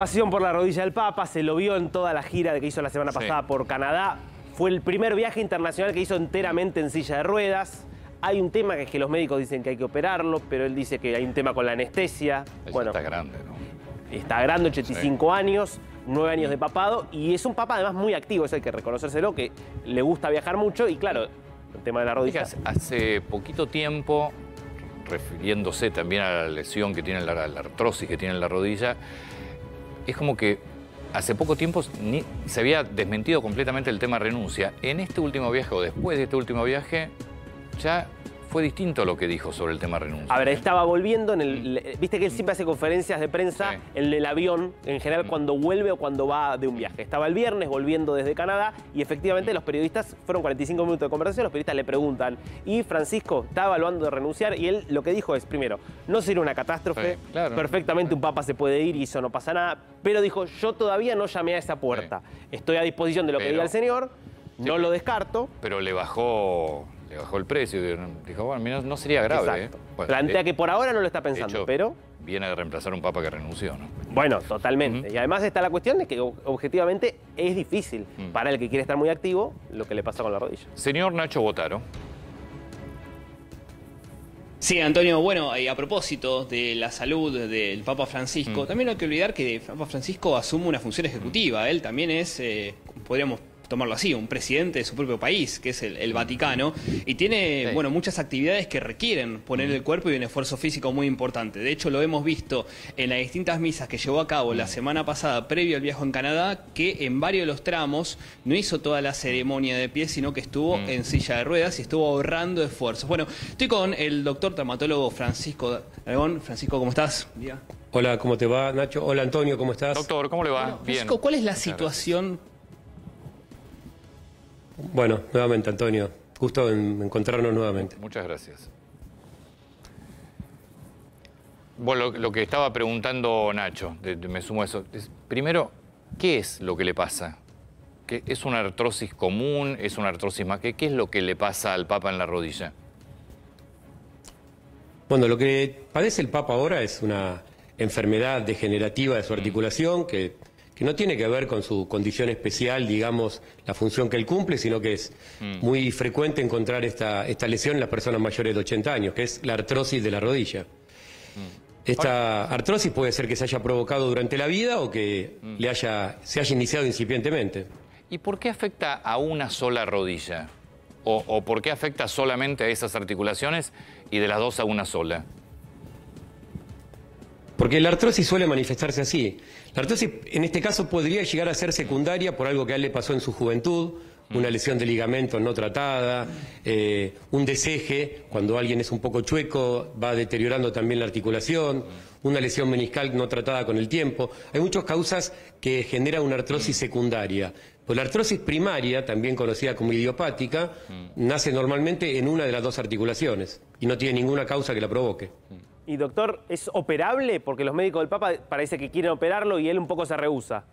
Pasión por la rodilla del Papa, se lo vio en toda la gira que hizo la semana Sí. pasada por Canadá. Fue el primer viaje internacional que hizo enteramente en silla de ruedas. Hay un tema que es que los médicos dicen que hay que operarlo, pero él dice que hay un tema con la anestesia. Ella bueno, está grande, ¿no? está grande, 85 años, 9 años de papado, y es un papa además muy activo, eso hay que reconocérselo, que le gusta viajar mucho, y claro, el tema de la rodilla. Fíjate, hace poquito tiempo, refiriéndose también a la lesión que tiene, la, la artrosis que tiene en la rodilla, es como que hace poco tiempo se había desmentido completamente el tema renuncia. En este último viaje o después de este último viaje, ya fue distinto lo que dijo sobre el tema renuncia. A ver, estaba volviendo en el. Viste que él siempre hace conferencias de prensa Sí. en el avión, en general Mm. cuando vuelve o cuando va de un viaje. Estaba el viernes volviendo desde Canadá y efectivamente los periodistas, fueron 45 minutos de conversación, los periodistas le preguntan. Y Francisco está evaluando de renunciar y él lo que dijo es: primero, no sería una catástrofe, Sí, claro. perfectamente un papa se puede ir y eso no pasa nada. Pero dijo: Yo todavía no llamé a esa puerta. Estoy a disposición de lo que diga el señor, no lo descarto. Pero le bajó, le bajó el precio. Dijo, bueno, mira, no sería grave. Exacto. ¿eh? Bueno, Plantea de- que por ahora no lo está de pensando, hecho, pero. Viene de reemplazar un papa que renunció, ¿no? Bueno, totalmente. Y además está la cuestión de que objetivamente es difícil Mm. para el que quiere estar muy activo lo que le pasa con la rodilla. Señor Nacho Botaro. Sí, Antonio, bueno, a propósito de la salud del Papa Francisco, Mm. también no hay que olvidar que el Papa Francisco asume una función ejecutiva. Él también es, eh, podríamos tomarlo así, un presidente de su propio país, que es el, el Vaticano, y tiene, Sí. bueno, muchas actividades que requieren poner el cuerpo y un esfuerzo físico muy importante. De hecho, lo hemos visto en las distintas misas que llevó a cabo la semana pasada, previo al viaje en Canadá, que en varios de los tramos no hizo toda la ceremonia de pie, sino que estuvo Mm. en silla de ruedas y estuvo ahorrando esfuerzos. Bueno, estoy con el doctor traumatólogo Francisco Aragón. Francisco, ¿cómo estás? Hola, ¿cómo te va, Nacho? Hola, Antonio, ¿cómo estás? Doctor, ¿cómo le va? Bueno, Francisco, ¿cuál es la situación? Bueno, nuevamente, Antonio. Gusto en encontrarnos nuevamente. Muchas gracias. Bueno, lo, lo que estaba preguntando Nacho, de- de- me sumo a eso. es, primero, ¿qué es lo que le pasa? ¿Qué- ¿Es una artrosis común? ¿Es una artrosis más? ¿Qué, ¿Qué es lo que le pasa al Papa en la rodilla? Bueno, lo que padece el Papa ahora es una enfermedad degenerativa de su articulación que, que no tiene que ver con su condición especial, digamos, la función que él cumple, sino que es muy frecuente encontrar esta, esta lesión en las personas mayores de 80 años, que es la artrosis de la rodilla. Esta artrosis puede ser que se haya provocado durante la vida o que le haya, se haya iniciado incipientemente. ¿Y por qué afecta a una sola rodilla? ¿O, o por qué afecta solamente a esas articulaciones y de las dos a una sola? Porque la artrosis suele manifestarse así. La artrosis en este caso podría llegar a ser secundaria por algo que a él le pasó en su juventud, una lesión de ligamento no tratada, eh, un deseje, cuando alguien es un poco chueco va deteriorando también la articulación, una lesión meniscal no tratada con el tiempo. Hay muchas causas que generan una artrosis secundaria. Pues la artrosis primaria, también conocida como idiopática, nace normalmente en una de las dos articulaciones y no tiene ninguna causa que la provoque. Y doctor, ¿es operable? Porque los médicos del Papa parece que quieren operarlo y él un poco se rehúsa.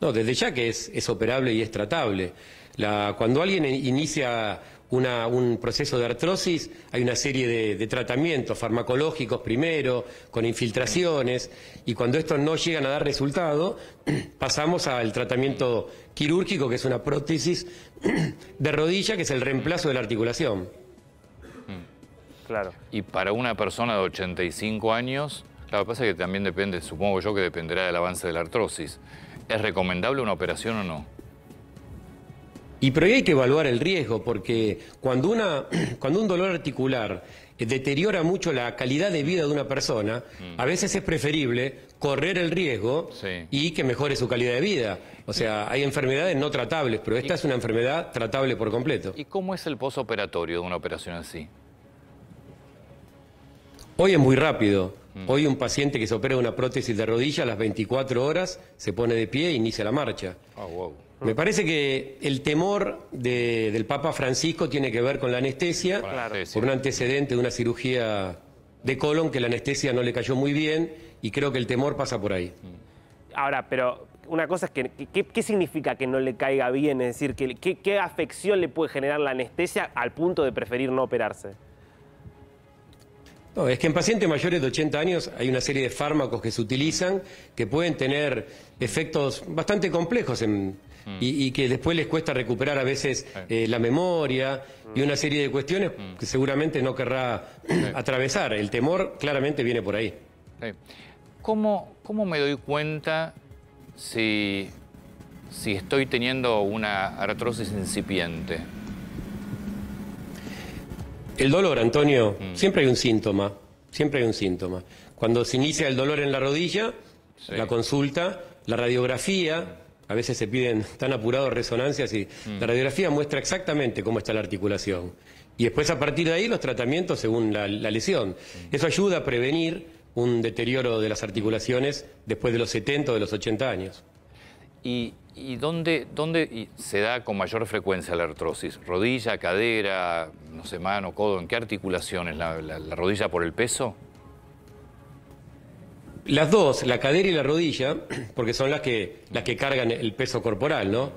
No, desde ya que es, es operable y es tratable. La- cuando alguien in- inicia una- un proceso de artrosis, hay una serie de, de tratamientos farmacológicos primero, con infiltraciones, y cuando estos no llegan a dar resultado, pasamos al tratamiento quirúrgico, que es una prótesis de rodilla, que es el reemplazo de la articulación. Claro. Y para una persona de 85 años, claro, lo que pasa es que también depende, supongo yo que dependerá del avance de la artrosis. ¿Es recomendable una operación o no? Y pero ahí hay que evaluar el riesgo, porque cuando, una, cuando un dolor articular eh, deteriora mucho la calidad de vida de una persona, a veces es preferible correr el riesgo Sí. y que mejore su calidad de vida. O sea, hay enfermedades no tratables, pero esta es una enfermedad tratable por completo. ¿Y cómo es el posoperatorio de una operación así? Hoy es muy rápido. Hoy un paciente que se opera una prótesis de rodilla a las 24 horas se pone de pie e inicia la marcha. Ah, wow. Me parece que el temor de- del Papa Francisco tiene que ver con la anestesia, por un antecedente de una cirugía de colon que la anestesia no le cayó muy bien y creo que el temor pasa por ahí. Ahora, pero una cosa es que, ¿qué, qué significa que no le caiga bien? Es decir, que- ¿qué, qué afección le puede generar la anestesia al punto de preferir no operarse? No, es que en pacientes mayores de 80 años hay una serie de fármacos que se utilizan que pueden tener efectos bastante complejos en- y, y que después les cuesta recuperar a veces eh, la memoria y una serie de cuestiones que seguramente no querrá atravesar. El temor claramente viene por ahí. ¿Cómo, cómo me doy cuenta si, si estoy teniendo una artrosis incipiente? El dolor, Antonio, siempre hay un síntoma, siempre hay un síntoma. Cuando se inicia el dolor en la rodilla, Sí. la consulta, la radiografía, a veces se piden tan apurados resonancias y la radiografía muestra exactamente cómo está la articulación. Y después a partir de ahí los tratamientos según la, la lesión. Eso ayuda a prevenir un deterioro de las articulaciones después de los 70 o de los 80 años. ¿Y, y dónde, dónde se da con mayor frecuencia la artrosis? ¿Rodilla, cadera, no sé, mano, codo? ¿En qué articulaciones? ¿La, la- la rodilla por el peso? Las dos, la cadera y la rodilla, porque son las que, las que cargan el peso corporal, ¿no?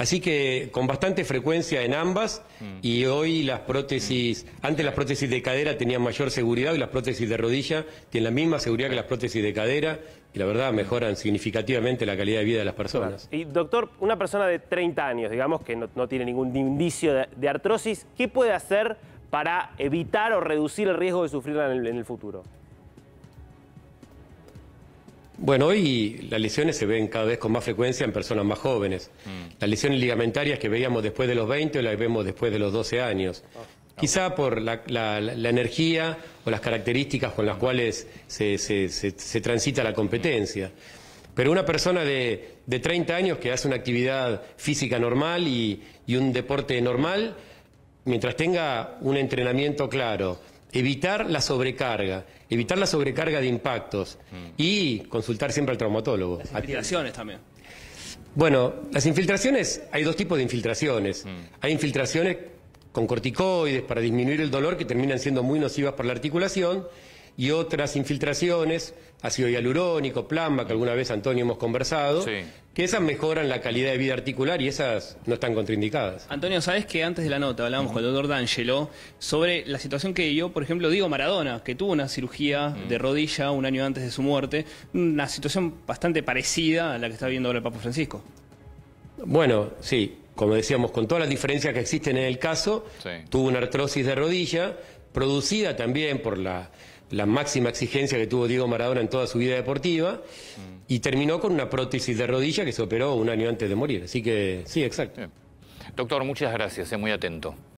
Así que con bastante frecuencia en ambas y hoy las prótesis, antes las prótesis de cadera tenían mayor seguridad y las prótesis de rodilla tienen la misma seguridad que las prótesis de cadera y la verdad mejoran significativamente la calidad de vida de las personas. Y doctor, una persona de 30 años, digamos, que no, no tiene ningún indicio de, de artrosis, ¿qué puede hacer para evitar o reducir el riesgo de sufrirla en el, en el futuro? Bueno, hoy las lesiones se ven cada vez con más frecuencia en personas más jóvenes. Las lesiones ligamentarias que veíamos después de los 20 o las vemos después de los 12 años. Quizá por la, la- la energía o las características con las cuales se, se- se- se transita la competencia. Pero una persona de, de 30 años que hace una actividad física normal y, y un deporte normal, mientras tenga un entrenamiento claro, evitar la sobrecarga, evitar la sobrecarga de impactos y consultar siempre al traumatólogo. Activaciones también. Bueno, las infiltraciones, hay dos tipos de infiltraciones. Hay infiltraciones con corticoides para disminuir el dolor que terminan siendo muy nocivas para la articulación y otras infiltraciones, ácido hialurónico, plasma, que alguna vez Antonio hemos conversado, Sí. que esas mejoran la calidad de vida articular y esas no están contraindicadas. Antonio, ¿sabes que antes de la nota hablábamos con el doctor D'Angelo sobre la situación que yo, por ejemplo, Diego Maradona, que tuvo una cirugía de rodilla un año antes de su muerte, una situación bastante parecida a la que está viendo ahora el Papa Francisco? Bueno, sí, como decíamos, con todas las diferencias que existen en el caso, Sí. tuvo una artrosis de rodilla, producida también por la, la máxima exigencia que tuvo Diego Maradona en toda su vida deportiva, y terminó con una prótesis de rodilla que se operó un año antes de morir. Así que, sí, exacto. Doctor, muchas gracias, es muy atento.